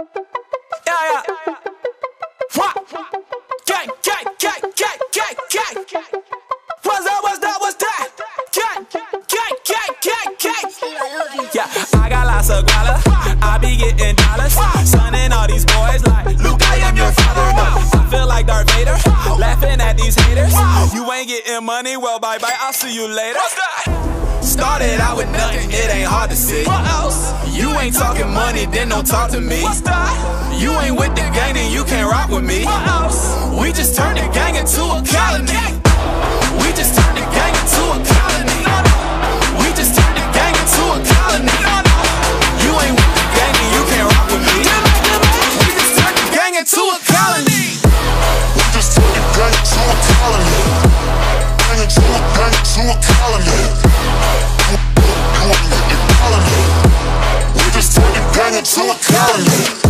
Yeah, yeah. What? Gang, gang, gang, gang, gang, gang. What's that? What's that? What's that? Gang, gang, gang, gang, gang. Yeah, I got lots of guala. I be getting dollars. Sonning all these boys like Luke, I am your father. I feel like Darth Vader. Laughing at these haters. You ain't getting money, well, bye bye. I'll see you later. Started out with nothing, it ain't hard to see. What else? You ain't talking money, then don't talk to me. What's that? You ain't with the gang, then you can't rock with me. What else? We just turned the gang into a colony. We just turned the gang into a colony. We just turned the gang into a colony. You ain't with the gang, then you can't rock with me. We just turned the gang into a colony. Gang into a.